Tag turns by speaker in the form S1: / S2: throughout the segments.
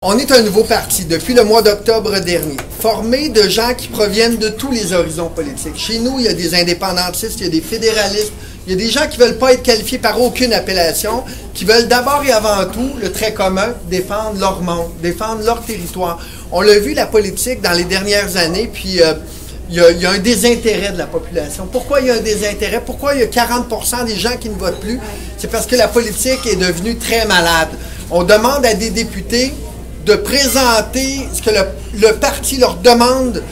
S1: On est un nouveau parti depuis le mois d'octobre dernier, formé de gens qui proviennent de tous les horizons politiques. Chez nous, il y a des indépendantistes, il y a des fédéralistes, il y a des gens qui veulent pas être qualifiés par aucune appellation, qui veulent d'abord et avant tout, le très commun, défendre leur monde, défendre leur territoire. On l'a vu, la politique, dans les dernières années, puis euh, il y, a, un désintérêt de la population. Pourquoi il y a un désintérêt? Pourquoi il y a 40% des gens qui ne votent plus? C'est parce que la politique est devenue très malade. On demande à des députés de présenter ce que le, le, parti leur demande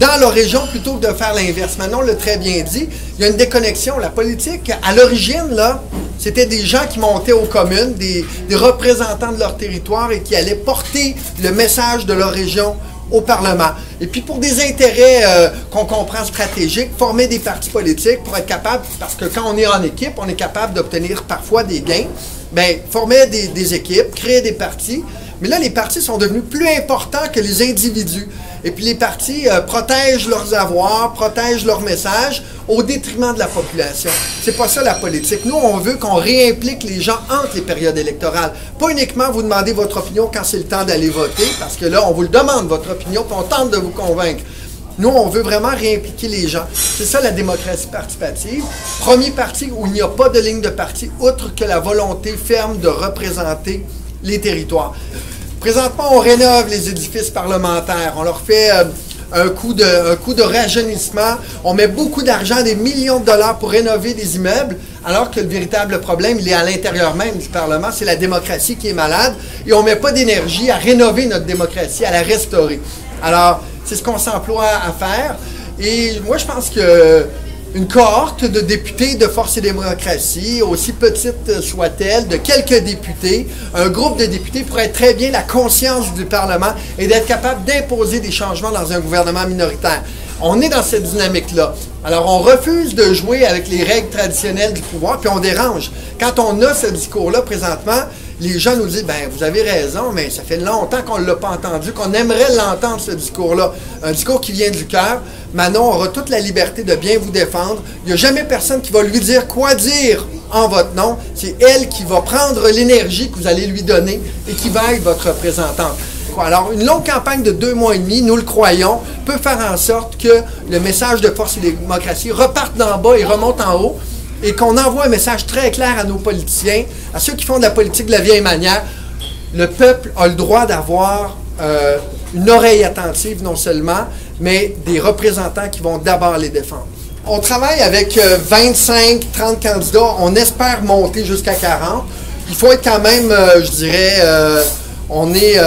S1: dans leur région plutôt que de faire l'inverse. Manon l'a très bien dit, il y a une déconnexion. La politique, à l'origine, là, c'était des gens qui montaient aux communes, des, représentants de leur territoire et qui allaient porter le message de leur région au Parlement. Et puis pour des intérêts euh, qu'on comprend stratégiques, former des partis politiques pour être capable, parce que quand on est en équipe, on est capable d'obtenir parfois des gains, bien, former des équipes, créer des partis, mais là, les partis sont devenus plus importants que les individus. Et puis les partis euh, protègent leurs avoirs, protègent leurs messages au détriment de la population. C'est pas ça la politique. Nous, on veut qu'on réimplique les gens entre les périodes électorales. Pas uniquement vous demander votre opinion quand c'est le temps d'aller voter, parce que là, on vous le demande, votre opinion, puis on tente de vous convaincre. Nous, on veut vraiment réimpliquer les gens. C'est ça la démocratie participative. Premier parti où il n'y a pas de ligne de parti, outre que la volonté ferme de représenter les territoires. Présentement, on rénove les édifices parlementaires. On leur fait euh, un, coup de, un coup de rajeunissement. On met beaucoup d'argent, des millions de dollars pour rénover des immeubles, alors que le véritable problème, il est à l'intérieur même du Parlement. C'est la démocratie qui est malade. Et on ne met pas d'énergie à rénover notre démocratie, à la restaurer. Alors, c'est ce qu'on s'emploie à faire. Et moi, je pense que une cohorte de députés de Force et démocratie, aussi petite soit-elle, de quelques députés, un groupe de députés pourrait très bien la conscience du Parlement et d'être capable d'imposer des changements dans un gouvernement minoritaire. On est dans cette dynamique-là. Alors, on refuse de jouer avec les règles traditionnelles du pouvoir, puis on dérange. Quand on a ce discours-là présentement, les gens nous disent, ben vous avez raison, mais ça fait longtemps qu'on ne l'a pas entendu, qu'on aimerait l'entendre, ce discours-là. Un discours qui vient du cœur. Manon aura toute la liberté de bien vous défendre. Il n'y a jamais personne qui va lui dire quoi dire en votre nom. C'est elle qui va prendre l'énergie que vous allez lui donner et qui va être votre représentante. Alors, une longue campagne de deux mois et demi, nous le croyons, peut faire en sorte que le message de force et démocratie reparte d'en bas et remonte en haut et qu'on envoie un message très clair à nos politiciens, à ceux qui font de la politique de la vieille manière. Le peuple a le droit d'avoir euh, une oreille attentive non seulement, mais des représentants qui vont d'abord les défendre. On travaille avec 25, euh, 30 candidats. On espère monter jusqu'à 40. Il faut être quand même, euh, je dirais, on est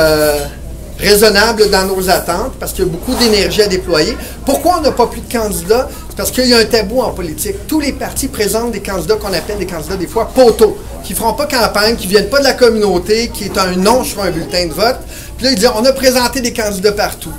S1: raisonnable dans nos attentes parce qu'il y a beaucoup d'énergie à déployer. Pourquoi on n'a pas plus de candidats? C'est parce qu'il y a un tabou en politique. Tous les partis présentent des candidats qu'on appelle des candidats des fois poteaux, qui ne feront pas campagne, qui ne viennent pas de la communauté, qui est un nom sur un bulletin de vote. Puis là, ils disent, on a présenté des candidats partout.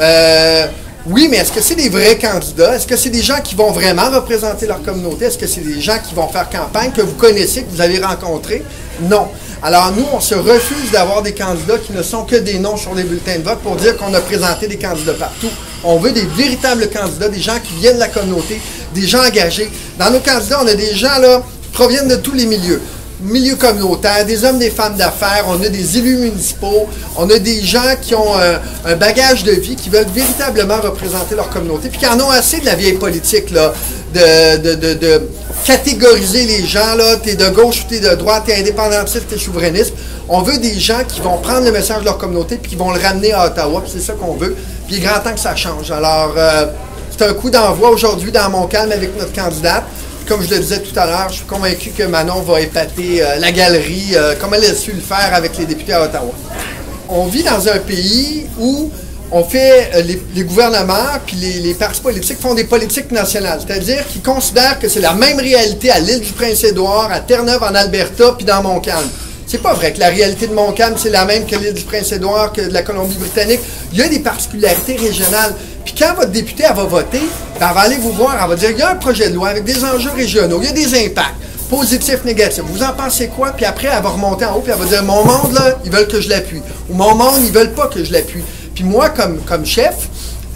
S1: Euh, oui, mais est-ce que c'est des vrais candidats? Est-ce que c'est des gens qui vont vraiment représenter leur communauté? Est-ce que c'est des gens qui vont faire campagne, que vous connaissez, que vous avez rencontrés? Non. Alors nous, on se refuse d'avoir des candidats qui ne sont que des noms sur les bulletins de vote pour dire qu'on a présenté des candidats partout. On veut des véritables candidats, des gens qui viennent de la communauté, des gens engagés. Dans nos candidats, on a des gens là qui proviennent de tous les milieux milieu communautaire, des hommes, des femmes d'affaires, on a des élus municipaux, on a des gens qui ont euh, un bagage de vie, qui veulent véritablement représenter leur communauté, puis qui en ont assez de la vieille politique, là, de, de, de, de catégoriser les gens, là, t'es de gauche ou t'es de droite, t'es indépendantiste, t'es souverainiste. On veut des gens qui vont prendre le message de leur communauté, puis qui vont le ramener à Ottawa, puis c'est ça qu'on veut. Puis il est grand temps que ça change. Alors, euh, c'est un coup d'envoi aujourd'hui dans Montcalm avec notre candidate comme je le disais tout à l'heure, je suis convaincu que Manon va épater euh, la galerie, euh, comme elle a su le faire avec les députés à Ottawa. On vit dans un pays où on fait, euh, les, gouvernements puis les, les, partis politiques font des politiques nationales, c'est-à-dire qu'ils considèrent que c'est la même réalité à l'île du Prince-Édouard, à Terre-Neuve, en Alberta, puis dans Montcalm. C'est pas vrai que la réalité de Montcalm, c'est la même que l'île du Prince-Édouard, que de la Colombie-Britannique. Il y a des particularités régionales. Puis quand votre député elle va voter, ben, elle va aller vous voir, elle va dire, il y a un projet de loi avec des enjeux régionaux, il y a des impacts, positifs, négatifs. Vous en pensez quoi? Puis après, elle va remonter en haut, puis elle va dire, mon monde, là, ils veulent que je l'appuie. Ou mon monde, ils veulent pas que je l'appuie. Puis moi, comme, comme chef,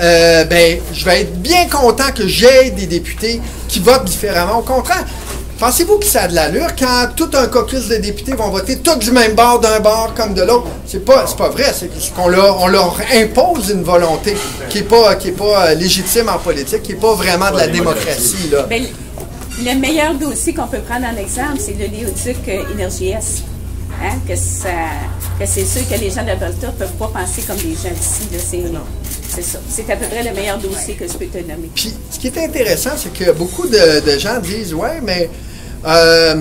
S1: euh, ben, je vais être bien content que j'ai des députés qui votent différemment. Au contraire, Pensez-vous que ça a de l'allure quand tout un caucus de députés vont voter tous du même bord d'un bord comme de l'autre? C'est pas, c'est pas vrai. C'est qu'on leur, on leur impose une volonté qui n'est pas, qui est pas euh, légitime en politique, qui n'est pas vraiment de la démocratie. Là.
S2: Ben, le meilleur dossier qu'on peut prendre en exemple, c'est le léoduc euh, Énergie S. Hein? Que, ça, que c'est sûr que les gens d'Alberta ne peuvent pas penser comme les gens d'ici. c'est ça. C'est à peu près le meilleur dossier que je peux te nommer.
S1: Puis, ce qui est intéressant, c'est que beaucoup de, de gens disent Ouais, mais euh,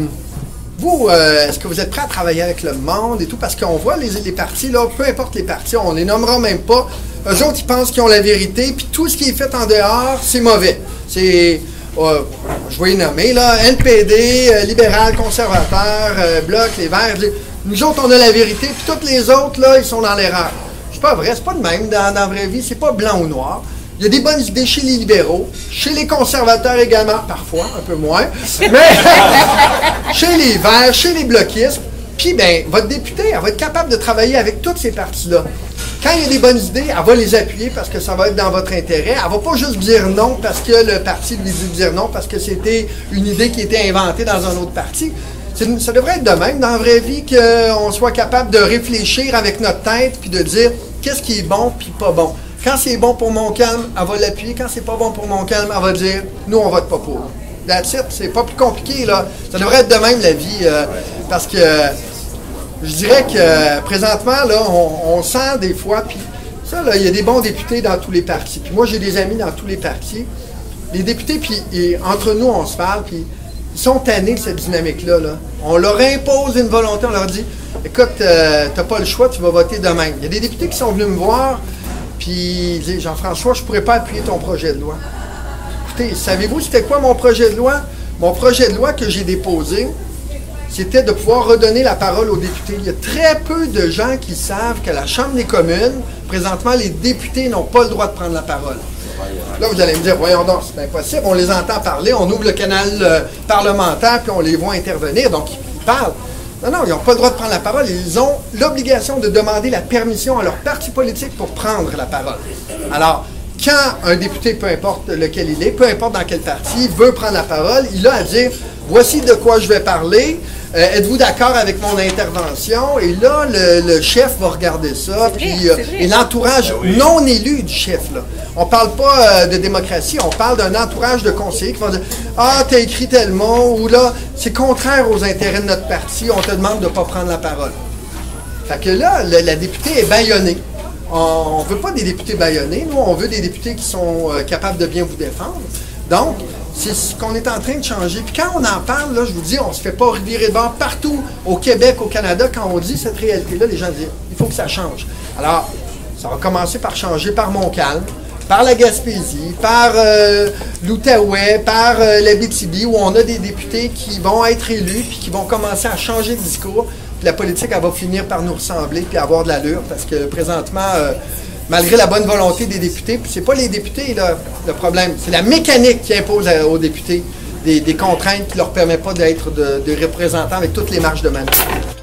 S1: vous, euh, est-ce que vous êtes prêt à travailler avec le monde et tout? Parce qu'on voit les, les partis, là, peu importe les partis, on les nommera même pas. Eux autres, ils pensent qu'ils ont la vérité, puis tout ce qui est fait en dehors, c'est mauvais. C'est. euh, je vais y nommer, là, NPD, libéral, conservateur, Bloc, les Verts. les- Nous autres, on a la vérité, puis tous les autres, là, ils sont dans l'erreur. C'est pas vrai, c'est pas de même dans, dans la vraie vie, c'est pas blanc ou noir. Il y a des bonnes idées chez les libéraux, chez les conservateurs également, parfois, un peu moins, mais chez les Verts, chez les bloquistes. Puis, ben, votre député, elle va être capable de travailler avec toutes ces parties-là. Quand il y a des bonnes idées, elle va les appuyer parce que ça va être dans votre intérêt. Elle va pas juste dire non parce que le parti lui dit de dire non parce que c'était une idée qui était inventée dans un autre parti. Ça devrait être de même dans la vraie vie qu'on soit capable de réfléchir avec notre tête puis de dire qu'est-ce qui est bon puis pas bon. Quand c'est bon pour mon calme, elle va l'appuyer. Quand c'est pas bon pour mon calme, elle va dire nous on vote pas pour. That's it. C'est pas plus compliqué là. Ça devrait être de même la vie euh, parce que je dirais que euh, présentement, là, on, sent des fois, puis ça, là, il y a des bons députés dans tous les partis. Puis moi, j'ai des amis dans tous les partis. Les députés, puis entre nous, on se parle, puis ils sont tannés de cette dynamique-là. Là. On leur impose une volonté, on leur dit écoute, euh, t'as pas le choix, tu vas voter demain. Il y a des députés qui sont venus me voir, puis Jean-François, je pourrais pas appuyer ton projet de loi. Écoutez, savez-vous c'était quoi mon projet de loi? Mon projet de loi que j'ai déposé, c'était de pouvoir redonner la parole aux députés. Il y a très peu de gens qui savent que la Chambre des communes, présentement, les députés n'ont pas le droit de prendre la parole. Là, vous allez me dire, voyons donc, c'est impossible. On les entend parler, on ouvre le canal euh, parlementaire, puis on les voit intervenir, donc ils parlent. Non, non, ils n'ont pas le droit de prendre la parole. Ils ont l'obligation de demander la permission à leur parti politique pour prendre la parole. Alors, quand un député, peu importe lequel il est, peu importe dans quel parti, veut prendre la parole, il a à dire voici de quoi je vais parler. Euh, Êtes-vous d'accord avec mon intervention? Et là, le, le chef va regarder ça.
S2: Vrai,
S1: Puis, euh, et l'entourage non élu du chef. Là. On ne parle pas euh, de démocratie, on parle d'un entourage de conseillers qui vont dire Ah, t'as écrit tel mot, ou là, c'est contraire aux intérêts de notre parti, on te demande de ne pas prendre la parole. Fait que là, le- la députée est baïonnée. On ne veut pas des députés baïonnés, nous, on veut des députés qui sont euh, capables de bien vous défendre. Donc, c'est ce qu'on est en train de changer. Puis quand on en parle, je vous dis, on se fait pas revirer de bord partout au Québec, au Canada, quand on dit cette réalité-là, les gens disent, il faut que ça change. Alors, ça va commencer par changer par Montcalm, par la Gaspésie, par euh, l'Outaouais, par euh, l'Abitibi, où on a des députés qui vont être élus, puis qui vont commencer à changer de discours. Puis la politique, elle va finir par nous ressembler, puis avoir de l'allure, parce que présentement, euh, malgré la bonne volonté des députés, puis c'est pas les députés là, le problème, c'est la mécanique qui impose aux députés des, contraintes qui leur permettent pas d'être de représentants avec toutes les marges de manœuvre.